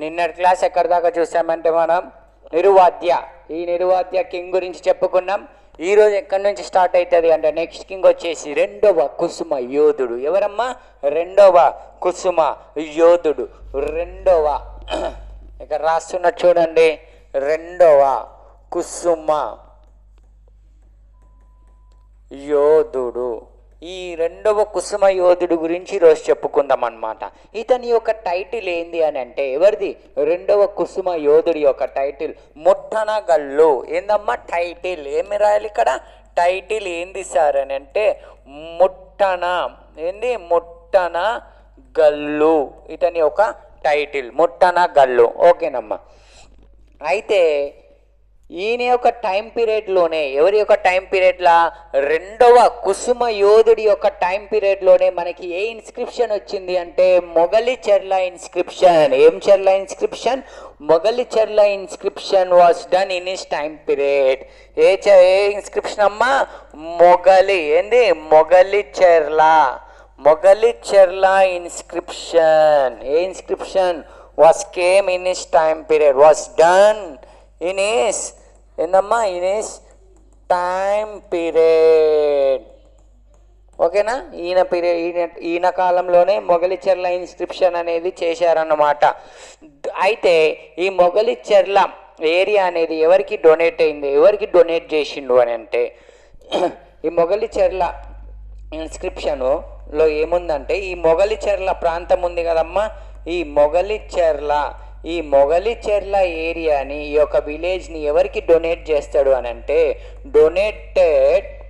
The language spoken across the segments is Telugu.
నిన్నటి క్లాస్ ఎక్కడి దాకా చూసామంటే మనం నిరువాద్య. ఈ నిరువాద్య కింగ్ గురించి చెప్పుకున్నాం. ఈ రోజు ఎక్కడి నుంచి స్టార్ట్ అవుతుంది అంటే నెక్స్ట్ కింగ్ వచ్చేసి రెండవ కుసుమ యోధుడు. ఎవరమ్మా? రెండవ కుసుమ యోధుడు. రెండవ ఇక్కడ రాస్తున్న చూడండి. రెండవ కుసుమ యోధుడు. ఈ రెండవ కుసుమ యోధుడు గురించి ఈరోజు చెప్పుకుందాం అనమాట ఇతని యొక్క టైటిల్ ఏంది అని అంటే ఎవరిది? రెండవ కుసుమ యోధుడి యొక్క టైటిల్ ముట్టన గల్లు ఏందమ్మా? టైటిల్. ఏమి రాయాలి ఇక్కడ? టైటిల్ ఏంది సార్ అని అంటే ముట్టన ఏంది? ముట్టన గల్లు ఇతని ఒక టైటిల్ ముట్టన గల్లు ఓకేనమ్మా. అయితే ఈయన యొక్క టైం పీరియడ్లోనే ఎవరి యొక్క టైం పీరియడ్లా? రెండవ కుసుమ యోధుడి యొక్క టైం పీరియడ్లోనే మనకి ఏ ఇన్స్క్రిప్షన్ వచ్చింది అంటే మొగలి చెర్ల ఇన్స్క్రిప్షన్. ఏం Cherla inscription? Mogalicherla inscription was done in his time period. ఏ చ- ఏ ఇన్స్క్రిప్షన్ అమ్మా? మొగలి. ఏంది? మొగలి చెర్ల. Mogalicherla inscription. A inscription? Was came in his time period. Was done in his ఏందమ్మా? ఇన్ టైం పీరియడ్ ఓకేనా ఈయన పీరియడ్ ఈయన ఈయన కాలంలోనే మొగలిచెర్ల ఇన్స్క్రిప్షన్ అనేది చేశారన్నమాట. అయితే ఈ మొగలిచెర్ల ఏరియా అనేది ఎవరికి డొనేట్ అయింది? ఎవరికి డొనేట్ చేసిండు అని అంటే ఈ మొగలిచెర్ల ఇన్స్క్రిప్షన్లో ఏముందంటే ఈ మొగలిచెర్ల ప్రాంతం ఉంది కదమ్మా. ఈ మొగలిచెర్ల ఈ మొగలిచెర్ల ఏరియాని ఈ యొక్క విలేజ్ని ఎవరికి డొనేట్ చేస్తాడు అని అంటే డొనేటెడ్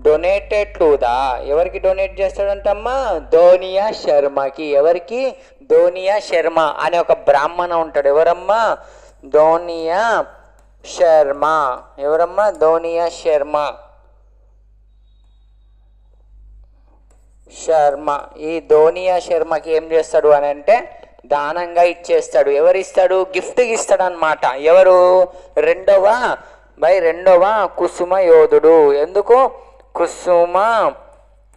డొనేటెడ్ టు దా ఎవరికి డొనేట్ చేస్తాడంటమ్మా? ధోనియా శర్మకి. ఎవరికి? ధోనియా శర్మ అనే ఒక బ్రాహ్మణ ఉంటాడు. ఎవరమ్మా? ధోనియా శర్మ. ఎవరమ్మా? ధోనియా శర్మ. శర్మ. ఈ ధోనియా శర్మకి ఏం చేస్తాడు అని అంటే దానంగా ఇచ్చేస్తాడు. ఎవరిస్తాడు? గిఫ్ట్ ఇస్తాడు అనమాట ఎవరు? రెండవ బై రెండవ కుసుమ యోధుడు. ఎందుకు? కుసుమ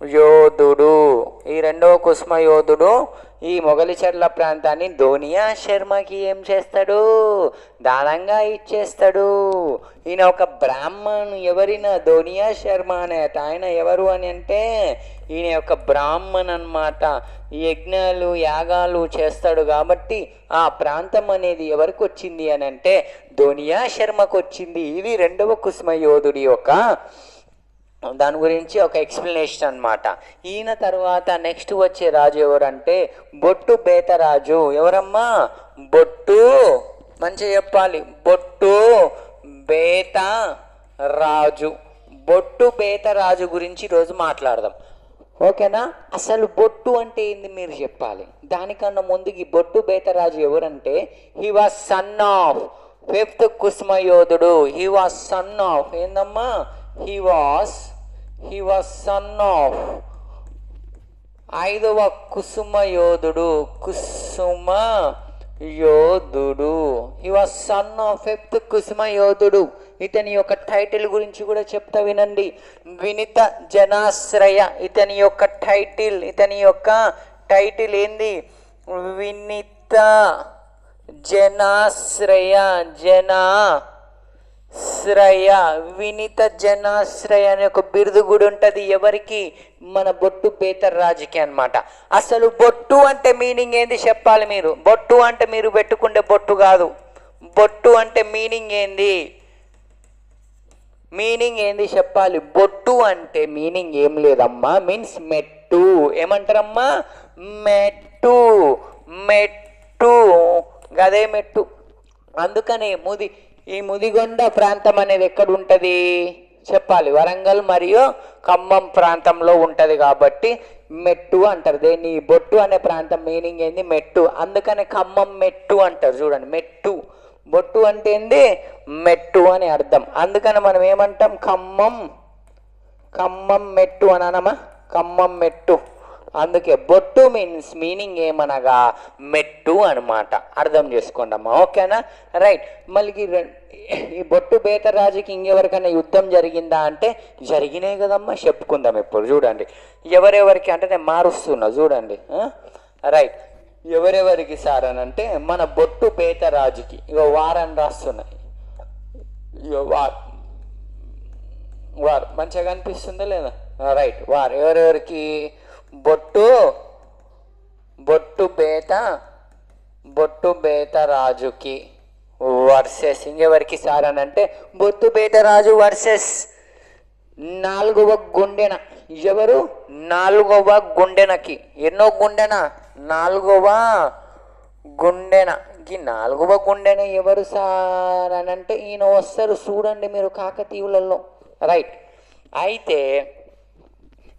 యోధుడు. ఈ రెండవ కుసుమ యోధుడు ఈ మొగలిచెర్ల ప్రాంతాన్ని ధోనియా శర్మకి ఏం చేస్తాడు? దానంగా ఇచ్చేస్తాడు. ఈయన ఒక బ్రాహ్మణ్ ఎవరిన? ధోనియా శర్మ అనే ఆయన ఎవరు అని అంటే ఈయన యొక్క బ్రాహ్మణ్ అన్నమాట. యజ్ఞాలు యాగాలు చేస్తాడు కాబట్టి ఆ ప్రాంతం అనేది ఎవరికి వచ్చింది అని అంటే ధోనియా శర్మకు వచ్చింది ఇది రెండవ కుసుమ యోధుడి యొక్క దాని గురించి ఒక ఎక్స్ప్లెనేషన్ అన్నమాట. ఈయన తర్వాత నెక్స్ట్ వచ్చే రాజు ఎవరంటే బొట్టు బేతరాజు. ఎవరమ్మా? బొట్టు. మంచిగా చెప్పాలి. బొట్టు బేత రాజు బొట్టు బేతరాజు గురించి ఈరోజు మాట్లాడదాం. ఓకేనా? అసలు బొట్టు అంటే ఏంది మీరు చెప్పాలి. దానికన్నా ముందు ఈ బొట్టు బేతరాజు ఎవరంటే he was son of fifth కుస్మయోధుడు. He was son of ఏందమ్మా? He was he was son of ఐదవ కుసుమ యోధుడు కుసుమ యోధుడు. He was son of fifth కుసుమ యోధుడు. ఇతని యొక్క టైటిల్ గురించి కూడా చెప్తా వినండి. వినిత జనాశ్రయ ఇతని యొక్క టైటిల్ ఇతని యొక్క టైటిల్ ఏంది? వినిత జనాశ్రయ జనా శ్రయ వినిత జనాశ్రయ అనే ఒక బిరుదు కూడా ఉంటుంది. ఎవరికి? మన బొట్టు బేతర్ రాజుకి అన్నమాట. అసలు బొట్టు అంటే మీనింగ్ ఏంది చెప్పాలి మీరు? బొట్టు అంటే మీరు పెట్టుకుంటే బొట్టు కాదు. బొట్టు అంటే మీనింగ్ ఏంది? మీనింగ్ ఏంది చెప్పాలి? బొట్టు అంటే మీనింగ్ ఏం లేదమ్మా. మీన్స్ మెట్టు. ఏమంటారమ్మా? మెట్టు. మెట్టు. గదే మెట్టు. అందుకని ముది ఈ ముదిగొండ ప్రాంతం అనేది ఎక్కడ ఉంటుంది చెప్పాలి. వరంగల్ మరియు ఖమ్మం ప్రాంతంలో ఉంటుంది కాబట్టి మెట్టు అంటారు. దేని బొట్టు అనే ప్రాంతం మీనింగ్ ఏంది? మెట్టు. అందుకని ఖమ్మం మెట్టు అంటారు. చూడండి. మెట్టు. బొట్టు అంటే ఏంది? మెట్టు అని అర్థం. అందుకని మనం ఏమంటాం? ఖమ్మం. ఖమ్మం మెట్టు అని అనమా? ఖమ్మం మెట్టు. అందుకే బొట్టు మీన్స్ మీనింగ్ ఏమనగా మెట్టు అనమాట అర్థం చేసుకోండమ్మా ఓకేనా? రైట్ మళ్ళీ ఈ బొట్టు బేతరాజుకి ఇంకెవరికైనా యుద్ధం జరిగిందా అంటే జరిగినాయి కదమ్మా చెప్పుకుందాం ఇప్పుడు చూడండి. ఎవరెవరికి అంటే నేను మారుస్తున్నా చూడండి. రైట్ ఎవరెవరికి సార్ అని అంటే మన బొట్టు బేతరాజుకి ఇగో వారని రాస్తున్నాయి ఇగో వార్. వారు. మంచిగా కనిపిస్తుందా లేదా? రైట్ వారు. ఎవరెవరికి బొట్టు బొట్టు బేత బొట్టు బేత రాజుకి వర్సెస్. ఇంకెవరికి సార్ అని అంటే బొట్టు బేత రాజు వర్సెస్. నాలుగవ గుండెన. ఎవరు? నాలుగవ గుండెనకి. ఎన్నో గుండెన? నాలుగవ గుండెన. ఈ నాలుగవ గుండెన ఎవరు సార్ అని అంటే ఈయన వస్తారు చూడండి మీరు కాకతీయులలో. రైట్. అయితే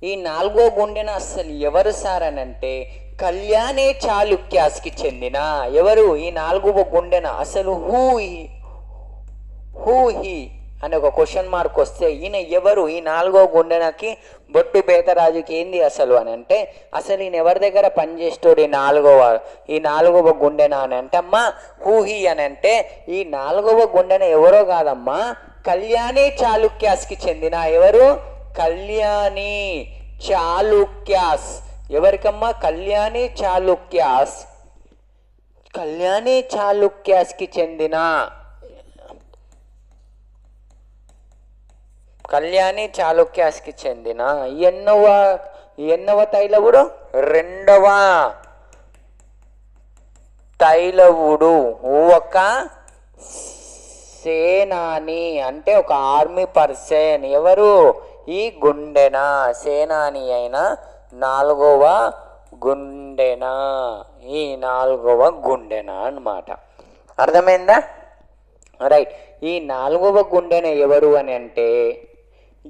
ఈ నాలుగో గుండెన అసలు ఎవరు సార్ అని అంటే కళ్యాణే చాళుక్యాస్కి చెందిన. ఎవరు? ఈ నాలుగవ గుండెన అసలు హూ హూ హీ అని ఒక క్వశ్చన్ మార్క్ వస్తే ఈయన ఎవరు? ఈ నాలుగో గుండెనకి బొట్టు బేతరాజుకి ఏంది అసలు అని అంటే అసలు ఈయన ఎవరి దగ్గర పనిచేస్తాడు ఈ నాలుగవ ఈ నాలుగవ గుండెన అని అంటే అమ్మా హూహి అని అంటే ఈ నాలుగవ గుండెన ఎవరో కాదమ్మా కళ్యాణి చాళుక్యాస్కి చెందిన ఎవరు? కళ్యాణి చాళుక్యాస్. ఎవరికమ్మా? కళ్యాణి చాళుక్యాస్. కళ్యాణి చాళుక్యాస్కి చెందిన కళ్యాణి చాళుక్యాస్కి చెందిన ఎన్నవ ఎన్నవ తైలవుడు? రెండవ తైలవుడు. ఒక సేనాని అంటే ఒక ఆర్మీ పర్సన్. ఎవరు? ఈ గుండెన? సేనాని అయిన నాలుగవ గుండెన? ఈ నాలుగవ గుండెన అన్నమాట. అర్థమైందా? రైట్. ఈ నాలుగవ గుండెన ఎవరు అని అంటే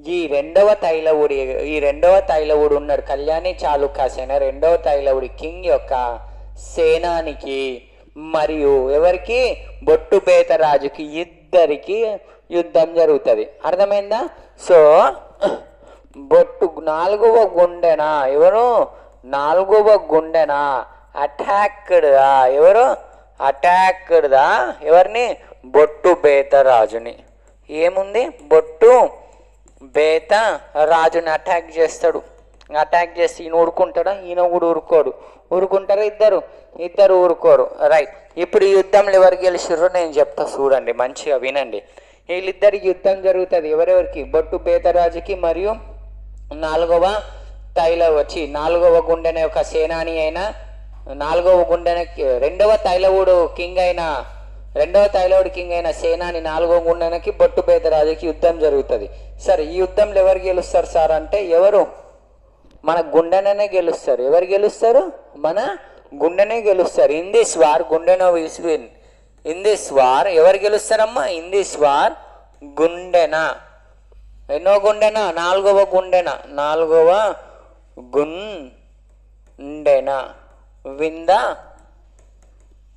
ఈ రెండవ తైలవుడి ఈ రెండవ తైలవుడు ఉన్నాడు. కళ్యాణి చాళుక్య సేన రెండవ తైలవుడి కింగ్ యొక్క సేనానికి మరియు ఎవరికి? బొట్టు రాజుకి ఇద్దరికి యుద్ధం జరుగుతుంది. అర్థమైందా? సో బొట్టు నాలుగవ గుండెన? ఎవరు? నాలుగవ గుండెన? అటాక్డ్దా ఎవరు? అటాక్డ్దా ఎవరిని? బొట్టు బేతరాజుని. ఏముంది? బొట్టు బేత రాజుని అటాక్ చేస్తాడు. అటాక్ చేసి ఈయన ఊరుకుంటాడా? ఈయన కూడా ఊరుకోడు. ఊరుకుంటారా ఇద్దరు? ఇద్దరు ఊరుకోరు. రైట్. ఇప్పుడు ఈ యుద్ధంలో ఎవరు గెలిచిర్రో నేను చెప్తా. చూడండి. మంచిగా వినండి. వీళ్ళిద్దరికి యుద్ధం జరుగుతుంది. ఎవరెవరికి? బొట్టు బేతరాజుకి మరియు నాలుగవ తైల వచ్చి నాలుగవ గుండెన యొక్క సేనాని అయిన నాలుగవ గుండెన రెండవ తైలవుడు కింగ్ అయిన రెండవ తైలవుడు కింగ్ అయిన సేనాని నాలుగవ గుండెనకి బొట్టు బేతరాజుకి యుద్ధం జరుగుతుంది. సార్ ఈ యుద్ధంలో ఎవరు గెలుస్తారు సార్ అంటే ఎవరు? మన గుండెననే గెలుస్తారు. ఎవరు గెలుస్తారు? మన గుండెనే గెలుస్తారు. ఇన్ దిస్ వార్ గుండెనో విస్ విన్ ఇన్ వార్ ఎవరు గెలుస్తారమ్మా? In war గుండెన. ఎన్నో గుండెన? నాలుగవ గుండెన. నాలుగవ గుండెన. విందా?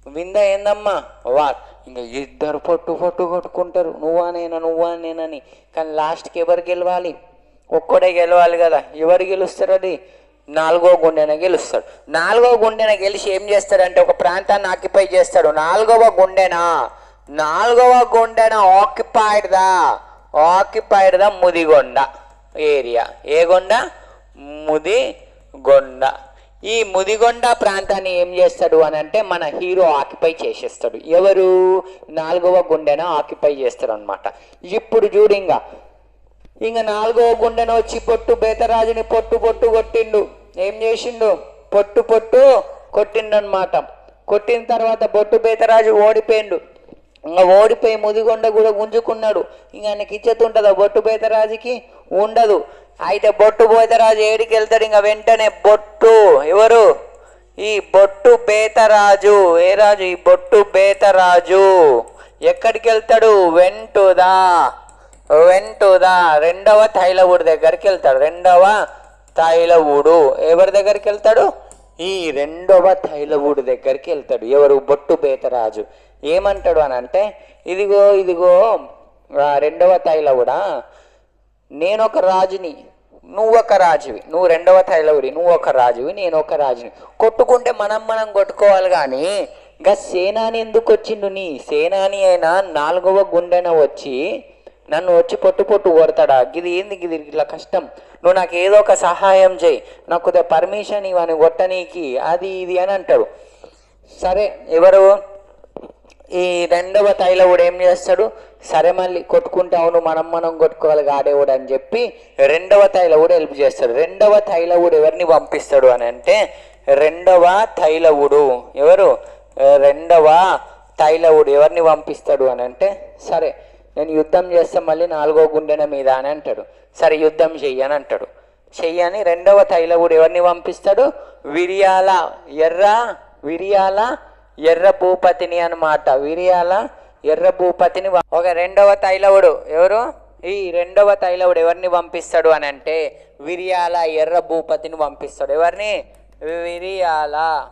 వింద ఏందమ్మా? వార్ ఇంకా ఇద్దరు పొట్టు పొట్టు కొట్టుకుంటారు. నువ్వా నేనా? నువ్వా నేనని కానీ లాస్ట్కి ఎవరు గెలవాలి? ఒక్కడే గెలవాలి కదా. ఎవరు గెలుస్తారు అది? నాలుగో గుండెన గెలుస్తాడు. నాలుగో గుండెన గెలిచి ఏం చేస్తాడంటే ఒక ప్రాంతాన్ని ఆక్యుపై చేస్తాడు. నాలుగవ గుండెన నాలుగవ Gundena occupied the occupied Mudigonda area. ఏ గొండ? ముదిగొండ. ఈ ముదిగొండ ప్రాంతాన్ని ఏం చేస్తాడు అని అంటే మన హీరో ఆక్యుపై చేసేస్తాడు. ఎవరు? నాలుగవ గుండెన ఆక్యుపై చేస్తాడు అనమాట ఇప్పుడు చూడు ఇంకా ఇంకా నాలుగవ గుండెన వచ్చి పొట్టు బేతరాజుని పొట్టు పొట్టు కొట్టిండు. ఏం చేసిండు? పొట్టు పొట్టు కొట్టిండనమాట కొట్టిన తర్వాత బొట్టు బేతరాజు ఓడిపోయిండు. ఇంకా ఓడిపోయి ముదిగొండ కూడా గుంజుకున్నాడు. ఇంకా ఆయనకి ఇచ్చేతుంటుందా బొట్టు బేతరాజుకి ఉండదు. అయితే బొట్టు బేతరాజు ఏడికి వెళ్తాడు ఇంకా వెంటనే బొట్టు. ఎవరు? ఈ బొట్టు బేతరాజు. ఏ రాజు? ఈ బొట్టు బేతరాజు. ఎక్కడికి వెళ్తాడు వెంటుదా. వెంటుదా. రెండవ తైలవుడి దగ్గరికి వెళ్తాడు రెండవ తైలవుడు. ఎవరి దగ్గరికి వెళ్తాడు? ఈ రెండవ తైలవుడి దగ్గరికి వెళ్తాడు. ఎవరు? బొట్టు బేతరాజు. ఏమంటాడు అని అంటే ఇదిగో ఇదిగో రెండవ తైలవుడా. నేను ఒక రాజుని. నువ్వు ఒక రాజువి. నువ్వు రెండవ తైలవుడి నువ్వు ఒక రాజువి నేను ఒక రాజుని. కొట్టుకుంటే మనం మనం కొట్టుకోవాలి కానీ గా సేనాని ఎందుకు వచ్చిండు నీ? సేనాని అయినా నాలుగవ గుండెన వచ్చి నన్ను వచ్చి పొట్టు పొట్టు కొడతాడా? గిది ఏంది గిది ఇట్లా కష్టం? నువ్వు నాకు ఏదో ఒక సహాయం చేయి. నాకు కొద్దిగా పర్మిషన్ ఇవ్వని కొట్టనీకి అది ఇది అని అంటాడు. సరే ఎవరు? ఈ రెండవ తైలవుడు ఏం చేస్తాడు? సరే మళ్ళీ కొట్టుకుంటావును మనం మనం కొట్టుకోవాలి ఆడేవుడు అని చెప్పి రెండవ తైలవుడు హెల్ప్ చేస్తాడు. రెండవ తైలవుడు ఎవరిని పంపిస్తాడు అని అంటే రెండవ తైలవుడు. ఎవరు? రెండవ తైలవుడు ఎవరిని పంపిస్తాడు అని అంటే సరే నేను యుద్ధం చేస్తే మళ్ళీ నాలుగో గుండెన మీద అని అంటాడు. సరే యుద్ధం చెయ్యని అంటాడు. చెయ్యని రెండవ తైలవుడు ఎవరిని పంపిస్తాడు? విరియాల ఎర్ర విరియాల ఎర్ర భూపతిని అనమాట విరియాల ఎర్ర భూపతిని ఒక రెండవ తైలవుడు ఎవరు? ఈ రెండవ తైలవుడు ఎవరిని పంపిస్తాడు అని అంటే విరియాల ఎర్ర భూపతిని పంపిస్తాడు. ఎవరిని? విరియాల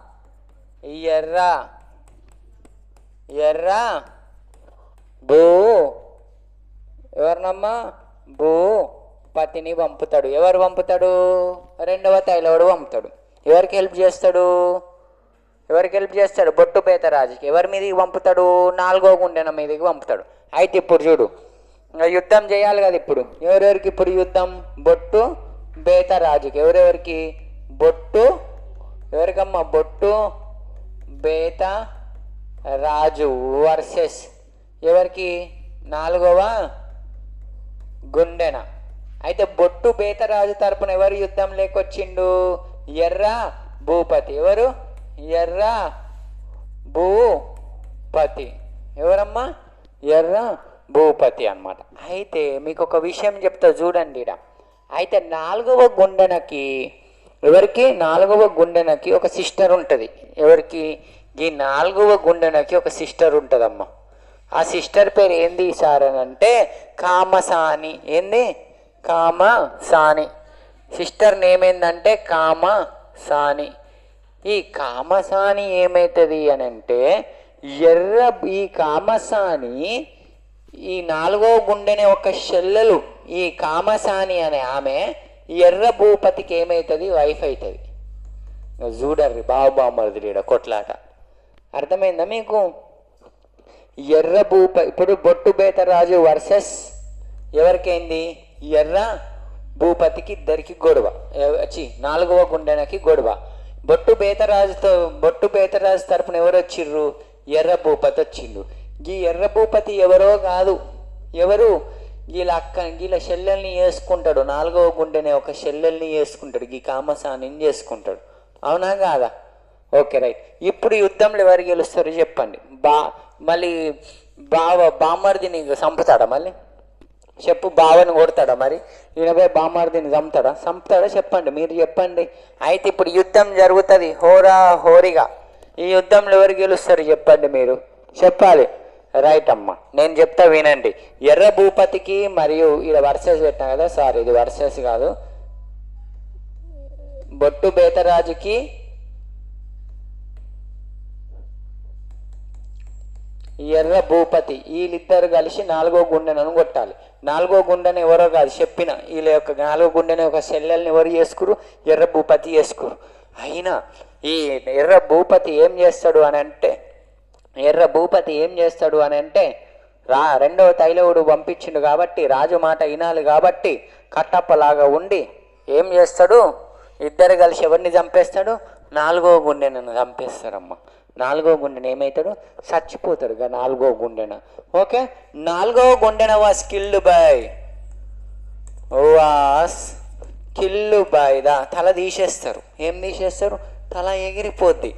ఎర్ర ఎర్ర భూ ఎవరినమ్మా? భూ పతిని పంపుతాడు. ఎవరు పంపుతాడు? రెండవ తైలవుడు పంపుతాడు. ఎవరికి హెల్ప్ చేస్తాడు? ఎవరికి హెల్ప్ చేస్తాడు? బొట్టు పేతరాజుకి. ఎవరి మీదకి పంపుతాడు? నాలుగో గుండెన మీదకి పంపుతాడు. అయితే ఇప్పుడు చూడు. యుద్ధం చేయాలి కదా ఇప్పుడు. ఎవరెవరికి ఇప్పుడు యుద్ధం? బొట్టు బేతరాజుకి ఎవరెవరికి? బొట్టు. ఎవరికమ్మా? బొట్టు బేత రాజు వర్సెస్. ఎవరికి? నాలుగవ గుండెన. అయితే బొట్టు బేతరాజు తరపున ఎవరు యుద్ధం లేకొచ్చిండు? ఎర్ర భూపతి. ఎవరు? ఎర్ర భూపతి. ఎవరమ్మా? ఎర్ర భూపతి అన్నమాట. అయితే మీకు ఒక విషయం చెప్తా చూడండి ఇడ అయితే నాలుగవ గుండెనకి ఎవరికి? నాలుగవ గుండెనకి ఒక సిస్టర్ ఉంటుంది. ఎవరికి? ఈ నాలుగవ గుండెనకి ఒక సిస్టర్ ఉంటుందమ్మా. ఆ సిస్టర్ పేరు ఏంది సార్ అని అంటే కామసాని. ఏంది? కామసాని. సిస్టర్ నేమ్ ఏంటంటే కామసాని. ఈ కామసాని ఏమవుతుంది అని అంటే ఎర్ర ఈ కామసాని ఈ నాలుగో గుండెనే ఒక చెల్లెలు ఈ కామసాని అనే ఆమె ఎర్ర భూపతికి ఏమవుతుంది వైఫ్ అవుతుంది చూడర్రి బాబు బామ్మది కొట్లాట. అర్థమైందా మీకు? ఎర్ర భూప ఇప్పుడు బొట్టు బేతరాజు వర్సెస్ ఎవరికైంది? ఎర్ర భూపతికి ఇద్దరికి గొడవ. ఎవ- నాలుగవ గుండెనకి గొడవ. బొట్టు బేతరాజుతో బొట్టు బేతరాజు తరపున ఎవరు వచ్చిర్రు? ఎర్ర భూపతి వచ్చిండు. ఈ ఎర్ర భూపతి ఎవరో కాదు. ఎవరు? వీళ్ళ అక్క వీళ్ళ చెల్లెల్ని వేసుకుంటాడు. నాలుగవ గుండెనే ఒక షెల్లెల్ని వేసుకుంటాడు. ఈ కామసానిని చేసుకుంటాడు. అవునా కాదా? Okay right. ఇప్పుడు యుద్ధంలో ఎవరు గెలుస్తారు చెప్పండి. బా మళ్ళీ బావ బామ్మర్దిని చంపుతాడా మళ్ళీ? చెప్పు బావని కొడతాడా మరి? ఈయనపై బామ్మర్దిని చంపుతాడా? చంపుతాడా చెప్పండి మీరు చెప్పండి. అయితే ఇప్పుడు యుద్ధం జరుగుతుంది హోరా హోరిగా. ఈ యుద్ధంలో ఎవరు గెలుస్తారు చెప్పండి మీరు? చెప్పాలి. రైట్ అమ్మా నేను చెప్తా వినండి. ఎర్ర భూపతికి మరియు ఇది వర్సెస్ పెట్టాం కదా సారీ ఇది వర్సెస్ కాదు. బొట్టు బేతరాజుకి ఎర్ర భూపతి. వీళ్ళిద్దరు కలిసి నాలుగో గుండెను కొట్టాలి. నాలుగో గుండెని ఎవరో కాదు చెప్పిన వీళ్ళ యొక్క నాలుగో గుండెని ఒక సెల్లెల్ని ఎవరు చేసుకురు? ఎర్ర భూపతి చేసుకురు. అయినా ఈ ఎర్ర భూపతి ఏం చేస్తాడు అని అంటే ఎర్ర భూపతి ఏం చేస్తాడు అని అంటే రా రెండవ తైలవుడు పంపించిండు కాబట్టి రాజు మాట వినాలి కాబట్టి కట్టప్పలాగా ఉండి ఏం చేస్తాడు? ఇద్దరు కలిసి ఎవరిని చంపేస్తాడు? నాలుగో గుండెను చంపేస్తారమ్మా. నాలుగో గుండెన ఏమవుతాడు చచ్చిపోతాడు ఇక నాలుగో గుండెన. ఓకే? నాలుగో Gundena was killed by. Was kill by the తల తీసేస్తారు. ఏం తీసేస్తారు? తల ఎగిరిపోద్ది.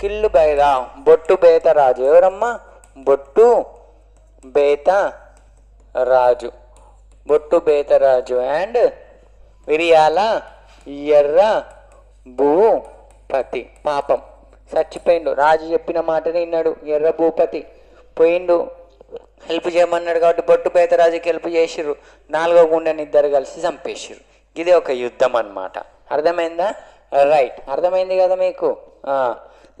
కిల్లు బాయిదా బొట్టు బేత రాజు. ఎవరమ్మా? బొట్టు బేత రాజు. బొట్టు బేత రాజు అండ్ విరియాల ఎర్ర భూపతి. పాపం. చచ్చిపోయిండు. రాజు చెప్పిన మాటని విన్నాడు. ఎర్ర భూపతి పోయిండు. హెల్ప్ చేయమన్నాడు కాబట్టి బొట్టు పేతరాజుకి హెల్ప్ చేసిర్రు. నాలుగో గుండెని ఇద్దరు కలిసి చంపేసిర్రు. ఇది ఒక యుద్ధం అన్నమాట. అర్థమైందా? రైట్. అర్థమైంది కదా మీకు?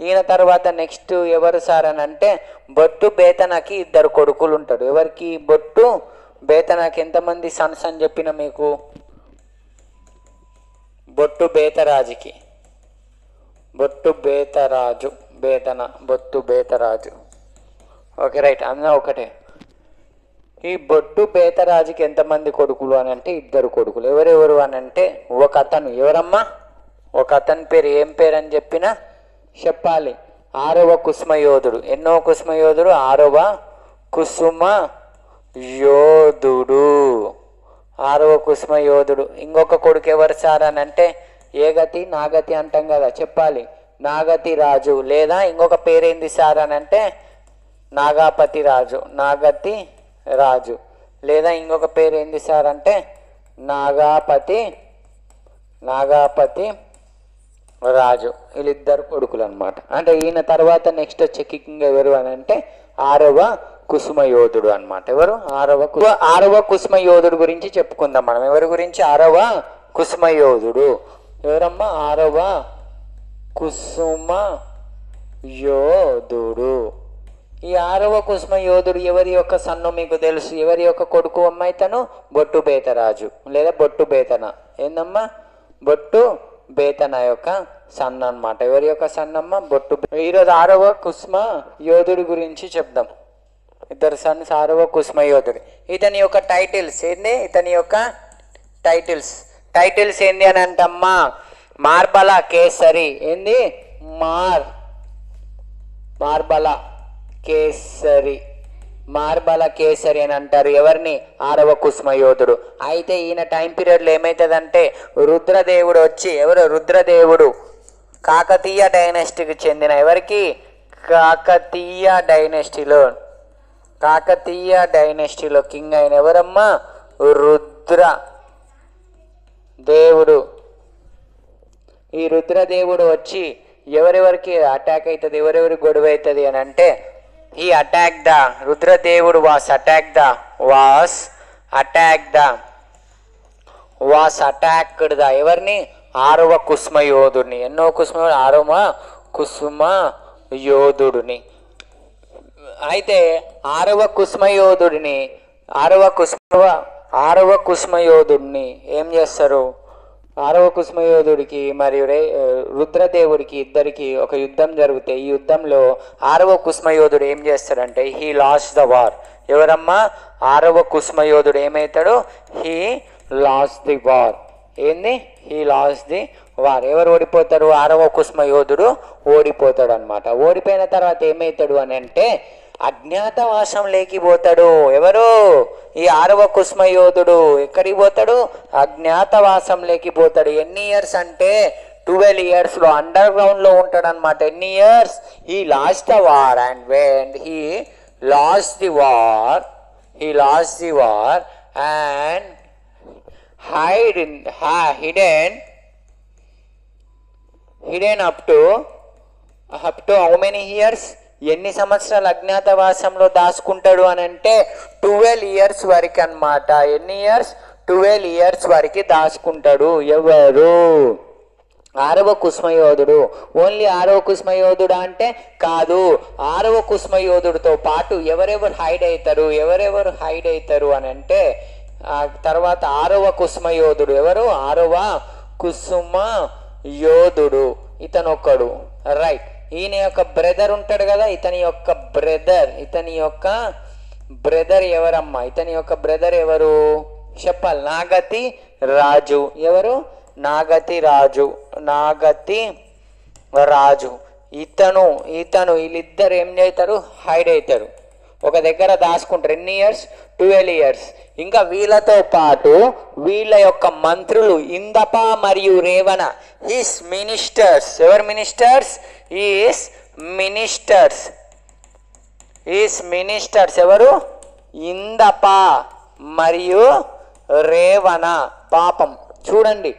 ఈయన తర్వాత నెక్స్ట్ ఎవరు సార్ అని అంటే బొట్టు బేతనకి ఇద్దరు కొడుకులు ఉంటాడు ఎవరికి? బొట్టు బేతనకి. ఎంతమంది సన్స్ అని చెప్పిన మీకు? బొట్టు బేతరాజుకి బొట్టు బేతరాజు బేతన బొట్టు బేతరాజు. Okay right. అన్న ఒకటే. ఈ బొట్టు బేతరాజుకి ఎంతమంది కొడుకులు అని అంటే ఇద్దరు కొడుకులు. ఎవరెవరు అని అంటే ఒక అతను. ఎవరమ్మా? ఒక అతని పేరు. ఏం పేరు అని చెప్పినా? చెప్పాలి. ఆరవ కుసుమయోధుడు ఎన్నో కుసుమయోధుడు ఆరవ కుసుమ యోధుడు. ఆరవ కుసుమ యోధుడు. ఇంకొక కొడుకు ఎవరు సార్ అని అంటే ఏ గతి? నాగతి అంటాం కదా చెప్పాలి. నాగతి రాజు లేదా ఇంకొక పేరేంది సార్ అని అంటే నాగాపతి రాజు నాగతి రాజు. లేదా ఇంకొక పేరు సార్ అంటే నాగాపతి నాగాపతి రాజు. వీళ్ళిద్దరు కొడుకులు అనమాట అంటే ఈయన తర్వాత నెక్స్ట్ వచ్చే కింగ్ ఎవరు అని అంటే ఆరవ కుసుమ యోధుడు అనమాట ఎవరు? ఆరవ కు- ఆరవ కుసుమ యోధుడు గురించి చెప్పుకుందాం మనం. ఎవరి గురించి? ఆరవ కుసుమ యోధుడు ఎవరమ్మా? ఆరవ కుసుమ యోధుడు. ఈ ఆరవ కుసుమ యోధుడు ఎవరి యొక్క సన్ను మీకు తెలుసు? ఎవరి యొక్క కొడుకు అమ్మాయి తను బొట్టు బేతరాజు. లేదా బొట్టు బేతన. ఏందమ్మా? బొట్టు బేతన యొక్క సన్న అన్నమాట. ఎవరి యొక్క సన్నమ్మ? బొట్టు ఈరోజు ఆరవ కుసుమ యోధుడి గురించి చెప్దాం. ఇద్దరు సన్స్ ఆరవ కుసుమ యోధుడు. ఇతని యొక్క టైటిల్స్ ఏంది? ఇతని యొక్క టైటిల్స్. టైటిల్స్ ఏంది అని అంటమ్మా. మార్బల కేసరి. ఏంది? మార్. మార్బల కేసరి. మార్బల కేసరి అని అంటారు ఎవరిని? ఆరవ కుస్మ యోధుడు. అయితే ఈయన టైం పీరియడ్లో ఏమవుతుందంటే రుద్రదేవుడు వచ్చి ఎవరు? రుద్రదేవుడు. కాకతీయ డైనెస్టీకి చెందిన ఎవరికి? కాకతీయ డైనెస్టీలో. కాకతీయ డైనెస్టీలో కింగ్ అయిన ఎవరమ్మా? రుద్ర. దేవుడు. ఈ రుద్రదేవుడు వచ్చి ఎవరెవరికి అటాక్ అవుతుంది ఎవరెవరి గొడవ అవుతుంది అని అంటే ఈ attack the రుద్రదేవుడు was attack the was attack the was attacked the. ఎవరిని? ఆరవ కుస్మ యోధుడిని. ఎన్నో కుస్మ ఆరవ కుసుమ యోధుడిని. అయితే ఆరవ కుస్మ యోధుడిని ఆరవ కుస్మ ఆరవ కుష్మయోధుడిని ఏం చేస్తారు? ఆరవ కుష్మయోధుడికి మరియు రే రుద్రదేవుడికి ఇద్దరికి ఒక యుద్ధం జరిగితే ఈ యుద్ధంలో ఆరవ కుష్మయోధుడు ఏం చేస్తాడంటే హీ లాస్ ద వార్ ఎవరమ్మా? ఆరవ కుస్మయోధుడు ఏమవుతాడు హీ లాస్ ది వార్ ఏంది? హీ లాస్ ది వార్ ఎవరు ఓడిపోతారు? ఆరవ కుసుమ యోధుడు ఓడిపోతాడు అనమాట ఓడిపోయిన తర్వాత ఏమవుతాడు అని అంటే అజ్ఞాతవాసం పోతాడు. ఎవరు? ఈ ఆరవ కుసుమ యోధుడు ఎక్కడికి పోతాడు? అజ్ఞాతవాసం పోతాడు. ఎన్ని ఇయర్స్ అంటే ట్వెల్వ్ ఇయర్స్లో అండర్ గ్రౌండ్లో ఉంటాడు అనమాట ఎన్ని ఇయర్స్? ఈ lost the war. And when he lost the war he lost the war and hide in hidden hidden up to up to how how years? ఎన్ని సంవత్సరాలు అజ్ఞాతవాసంలో దాచుకుంటాడు అని అంటే ట్వెల్వ్ ఇయర్స్ వరకు అన్నమాట. ఎన్ని ఇయర్స్? ట్వెల్వ్ ఇయర్స్ వరకు దాచుకుంటాడు ఎవరు? ఆరవ కుస్మయోధుడు ఓన్లీ ఆరవ కుస్మయోధుడా అంటే కాదు. ఆరవ కుస్మయోధుడితో పాటు ఎవరెవరు హైడ్ అవుతారు ఎవరెవరు హైడ్ అవుతారు అని అంటే ఆ తర్వాత ఆరవ కుసుమయోధుడు ఎవరు? ఆరవ కుసుమ యోధుడు ఇతనొక్కడు. రైట్. ఈయన యొక్క బ్రదర్ ఉంటాడు కదా ఇతని యొక్క బ్రదర్ ఇతని యొక్క బ్రదర్ ఎవరమ్మా? ఇతని యొక్క బ్రదర్ ఎవరు? చెప్పాలి నాగతి రాజు. ఎవరు? నాగతి రాజు. నాగతి రాజు. ఇతను ఇతను వీళ్ళిద్దరు ఏం చేస్తారు? హైడ్ అవుతారు. ఒక దగ్గర దాచుకుంటారు. ఎన్ని ఇయర్స్ ట్వెల్వ్ ఇయర్స్. ఇంకా వీళ్ళతో పాటు వీళ్ళ యొక్క మంత్రులు ఇందప మరియు రేవణ. ఈస్ మినిస్టర్స్ ఎవరు ministers his ministers his ministers ఎవరు? ఇందప మరియు రేవణ. పాపం. చూడండి.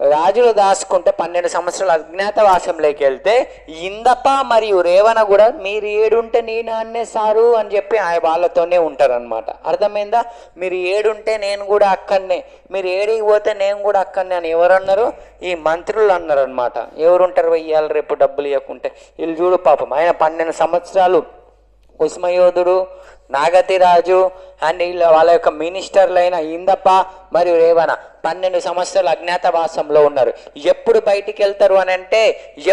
రాజులు దాచుకుంటే పన్నెండు సంవత్సరాలు అజ్ఞాతవాసంలోకి వెళ్తే ఇందప మరియు రేవణ కూడా మీరు ఏడుంటే నేను అన్నే సారు అని చెప్పి ఆ వాళ్ళతోనే ఉంటారనమాట అర్థమైందా? మీరు ఏడుంటే నేను కూడా అక్కడనే. మీరు ఏడికి పోతే నేను కూడా అక్కడనే అని ఎవరన్నారు? ఈ మంత్రులు అన్నారు అనమాట ఎవరుంటారు వెయ్యాలి రేపు డబ్బులు ఇవ్వకుంటే వీళ్ళు చూడు పాపం ఆయన పన్నెండు సంవత్సరాలు కుసుమయోధుడు నాగతిరాజు అండ్ వీళ్ళ వాళ్ళ యొక్క మినిస్టర్లైన ఇందప్ప మరియు రేవణ. పన్నెండు సంవత్సరాలు అజ్ఞాతవాసంలో ఉన్నారు. ఎప్పుడు బయటికి వెళ్తారు అని అంటే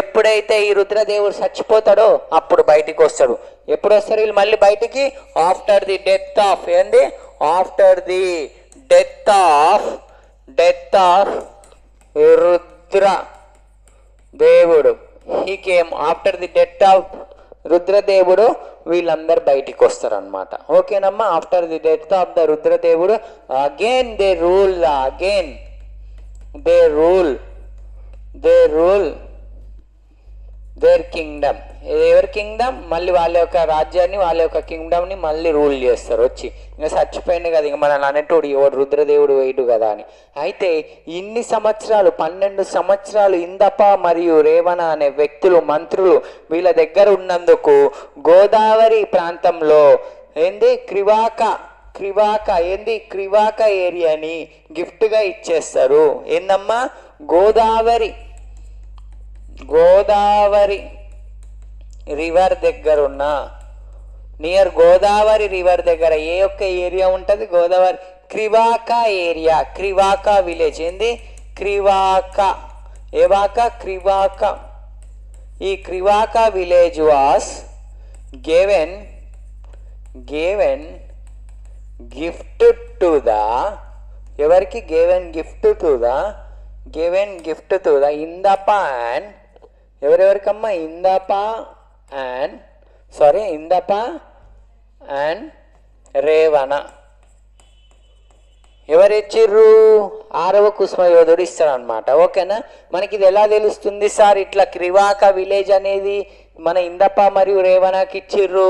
ఎప్పుడైతే ఈ రుద్రదేవుడు చచ్చిపోతాడో అప్పుడు బయటికి వస్తాడు ఎప్పుడు వస్తారు వీళ్ళు మళ్ళీ బయటికి? ఆఫ్టర్ ది డెత్ ఆఫ్ ఏంది? After the death of death of Rudra దేవుడు he came after the death of రుద్రదేవుడు వీళ్ళందరూ బయటికి వస్తారు అనమాట ఓకేనమ్మా after the death of the రుద్రదేవుడు again they rule again they rule they rule their kingdom ఎవరి కింగ్డమ్ మళ్ళీ వాళ్ళ యొక్క రాజ్యాన్ని వాళ్ళ యొక్క కింగ్డమ్ని మళ్ళీ రూల్ చేస్తారు. వచ్చి ఇంకా చచ్చిపోయింది కదా ఇంకా మనల్ని అనేటోడు ఎవడు రుద్రదేవుడు వేయడు కదా అని. అయితే ఇన్ని సంవత్సరాలు పన్నెండు సంవత్సరాలు ఇందప మరియు రేవణ అనే వ్యక్తులు మంత్రులు వీళ్ళ దగ్గర ఉన్నందుకు గోదావరి ప్రాంతంలో ఏంది? క్రివాక క్రివాక ఏంది? క్రివాక ఏరియాని గిఫ్ట్గా ఇచ్చేస్తారు. ఏందమ్మా? గోదావరి. గోదావరి రివర్ దగ్గర ఉన్న నియర్ గోదావరి రివర్ దగ్గర ఏ ఒక్క ఏరియా ఉంటుంది? Godavari Krivaka area Krivaka village. ఏంది? క్రివాక. ఏవాక? క్రివాక. ఈ Krivaka village was given given gift to the ఎవరికి? Given gift to the given gift to the in the pan ఎవరెవరికమ్మా? Indapa and sorry Indapa and Revana. ఎవరిచ్చిర్రు? ఆరవ కుసుమయోధుడు ఇస్తాడనమాట ఓకేనా? మనకి ఇది ఎలా తెలుస్తుంది సార్? ఇట్లా క్రివాక విలేజ్ అనేది మన ఇందప్ప మరియు రేవణకి ఇచ్చిర్రు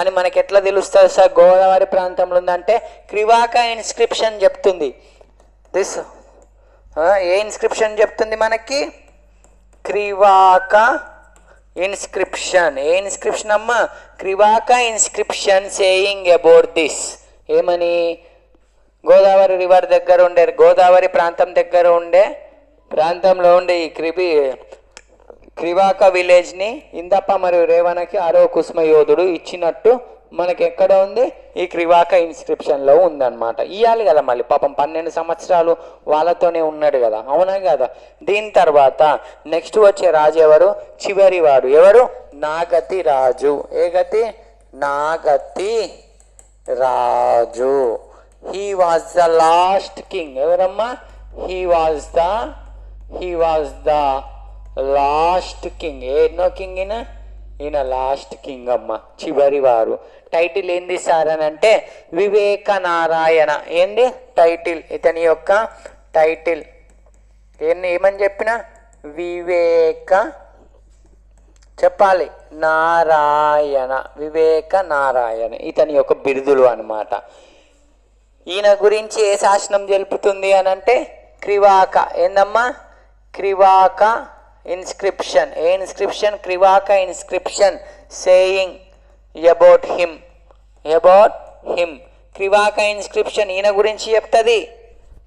అని మనకి ఎట్లా తెలుస్తుంది సార్? గోదావరి ప్రాంతంలో ఉందంటే క్రివాక ఇన్స్క్రిప్షన్ చెప్తుంది. దిస్ ఏ ఇన్స్క్రిప్షన్ చెప్తుంది మనకి? క్రివాక ఇన్స్క్రిప్షన్ ఏ ఇన్స్క్రిప్షన్ అమ్మా? Krivaka inscription saying about this ఏమని? గోదావరి రివర్ దగ్గర ఉండే గోదావరి ప్రాంతం దగ్గర ఉండే ప్రాంతంలో ఉండే ఈ క్రిబి క్రివాక విలేజ్ని ఇందప్ప మరియు రేవణకి ఆరో కుస్మయోధుడు ఇచ్చినట్టు మనకి ఎక్కడ ఉంది? ఈ క్రివాక ఇన్స్క్రిప్షన్లో ఉందన్నమాట. ఇవ్వాలి కదా మళ్ళీ. పాపం పన్నెండు సంవత్సరాలు వాళ్ళతోనే ఉన్నాడు కదా. అవునా కదా? దీని తర్వాత నెక్స్ట్ వచ్చే రాజు ఎవరు? చివరి వాడు. ఎవరు? నాగతి రాజు. ఏ గతి? Nagati Raju. He was the last king ఎవరమ్మా? He was the he was the last king ఎన్నో కింగ్ ఈయన? ఈయన లాస్ట్ కింగ్ అమ్మ. చివరి వారు. టైటిల్ ఏంది సార్ అని అంటే వివేక నారాయణ ఏంది? టైటిల్ ఇతని యొక్క టైటిల్ ఏంది? ఏమని చెప్పిన? వివేక చెప్పాలి. నారాయణ. వివేక నారాయణ ఇతని యొక్క బిరుదులు అనమాట ఈయన గురించి ఏ శాసనం తెలుపుతుంది అని అంటే క్రివాక. ఏందమ్మా? Kriwaka inscription. A inscription? Krivaka inscription. Saying about him about him Krivaka inscription ఈయన గురించి చెప్తుంది.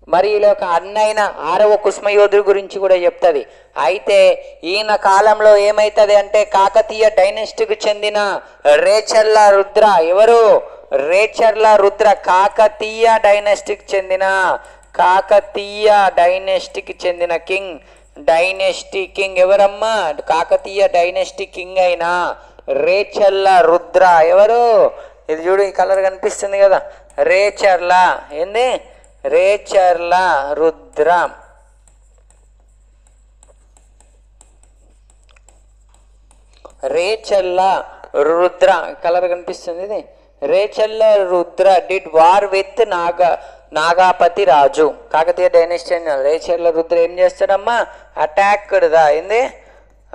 మరి ఇలా ఒక అన్నైన ఆరవ కుస్మయోధుడి గురించి కూడా చెప్తుంది. అయితే ఈయన కాలంలో ఏమవుతుంది అంటే కాకతీయ డైనెస్టీకి చెందిన రేచర్ల రుద్ర. ఎవరు? రేచర్ల రుద్ర. కాకతీయ డైనెస్టీకి చెందిన కాకతీయ డైనెస్టీకి చెందిన కింగ్. డైనెస్టీ కింగ్ ఎవరమ్మా? కాకతీయ డైనెస్టీ కింగ్ అయినా. రేచర్ల రుద్ర. ఎవరు? ఇది చూడు ఈ కలర్ కనిపిస్తుంది కదా. రేచర్ల. ఏంది? రేచర్ల రుద్ర. రేచల్ల రుద్ర. కలర్ కనిపిస్తుంది ఇది. Recherla Rudra. Did war with Naga Nagapati Raju. Kakatiya dynasty Recherla Rudra ఏం చేస్తాడమ్మా? అటాక్డ్దా. ఏంది?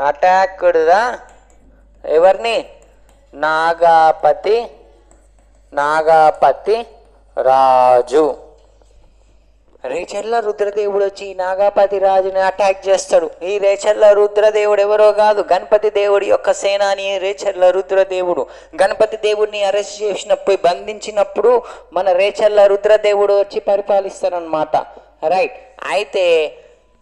అటాక్డ్దా. ఎవరిని? నాగాపతి నాగాపతి రాజు. రేచర్ల రుద్రదేవుడు వచ్చి నాగాపతి రాజుని అటాక్ చేస్తాడు. ఈ రేచర్ల రుద్రదేవుడు ఎవరో కాదు. గణపతి దేవుడి యొక్క సేనాని రేచర్ల రుద్రదేవుడు. గణపతి దేవుడిని అరెస్ట్ చేసినప్పుడు బంధించినప్పుడు మన రేచర్ల రుద్రదేవుడు వచ్చి పరిపాలిస్తారనమాట రైట్ అయితే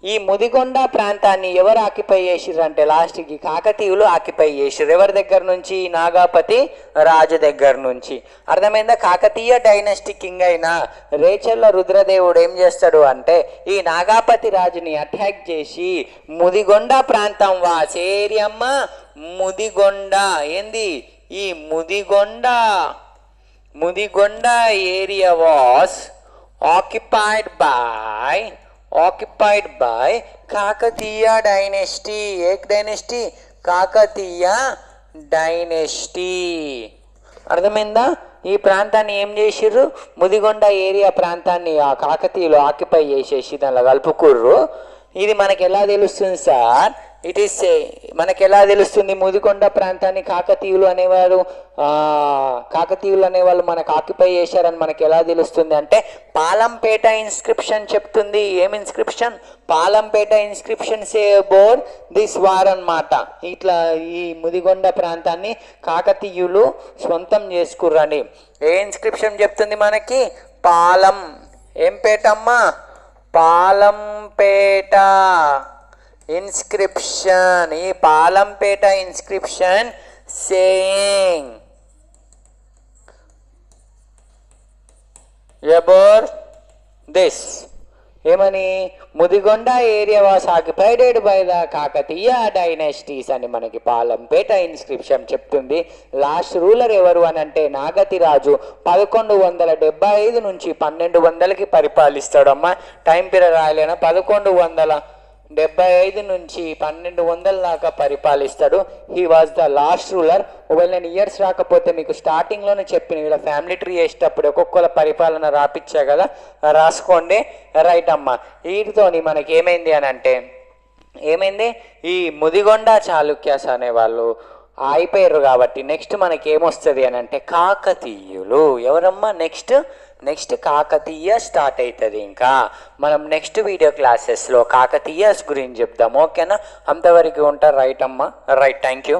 ఈ ముదిగొండ ప్రాంతాన్ని ఎవరు ఆక్యుపై చేసిర్రు అంటే లాస్ట్కి కాకతీయులు ఆక్యుపై చేసిర్రు. ఎవరి దగ్గర నుంచి? నాగాపతి రాజు దగ్గర నుంచి. అర్థమైందా? కాకతీయ డైనస్టీ కింగ్ అయిన రేచల్ల రుద్రదేవుడు ఏం చేస్తాడు అంటే ఈ నాగాపతి రాజుని అటాక్ చేసి ముదిగొండ ప్రాంతం వాసేరియమ్మ ముదిగొండ. ఏంది? ఈ Mudigonda. Mudigonda area was occupied by occupied by Kakatiya dynasty A dynasty Kakatiya dynasty అర్థమైందా? ఈ ప్రాంతాన్ని ఏం చేసిర్రు? ముదిగొండ ఏరియా ప్రాంతాన్ని ఆ కాకతీయులు ఆక్యుపై చేసేసి దానిలో కలుపుకుర్రు. ఇది మనకి ఎలా తెలుస్తుంది సార్? ఇట్ ఈస్ eh, మనకి ఎలా తెలుస్తుంది? ముదికొండ ప్రాంతాన్ని కాకతీయులు అనేవారు కాకతీయులు అనేవాళ్ళు మనకు ఆక్యుపై చేశారని మనకి ఎలా తెలుస్తుంది అంటే పాలంపేట ఇన్స్క్రిప్షన్ చెప్తుంది. ఏం inscription Palampet inscription say about this war అన్నమాట. ఇట్లా ఈ ముదిగొండ ప్రాంతాన్ని కాకతీయులు సొంతం చేసుకుర్రని ఏ ఇన్స్క్రిప్షన్ చెప్తుంది మనకి? పాలం. ఏం పేటమ్మా? పాలంపేట. ఇన్స్క్రిప్షన్ ఈ Palampet inscription saying. About this. ఏమని? Mudigonda area was occupied by the Kakatiya dynasties అని మనకి పాలంపేట ఇన్స్క్రిప్షన్ చెప్తుంది. లాస్ట్ రూలర్ ఎవరు అని అంటే నాగతి రాజు పదకొండు వందల డెబ్బై ఐదు నుంచి పన్నెండు వందలకి పరిపాలిస్తాడమ్మా. Time period రాయలేనా? పదకొండు వందల డెబ్బై ఐదు నుంచి పన్నెండు వందల దాకా పరిపాలిస్తాడు. He was the last ruler ఒకవేళ నేను ఇయర్స్ రాకపోతే మీకు స్టార్టింగ్లోనే చెప్పిన ఇలా ఫ్యామిలీ ట్రీ వేసేటప్పుడు ఒక్కొక్కల పరిపాలన రాపిచ్చా కదా? రాసుకోండి. రైట్ అమ్మ. వీటితోని మనకి ఏమైంది అని అంటే ఏమైంది? ఈ ముదిగొండ చాళుక్యాస్ అనేవాళ్ళు అయిపోయారు కాబట్టి నెక్స్ట్ మనకి ఏమొస్తుంది అని అంటే కాకతీయులు. ఎవరమ్మా? నెక్స్ట్ నెక్స్ట్ కాకతీయ స్టార్ట్ అవుతుంది ఇంకా. మనం నెక్స్ట్ వీడియో క్లాసెస్లో కాకతీయస్ గురించి చెప్దాం ఓకేనా? అంతవరకు ఉంటా రైట్ అమ్మా? Right thank you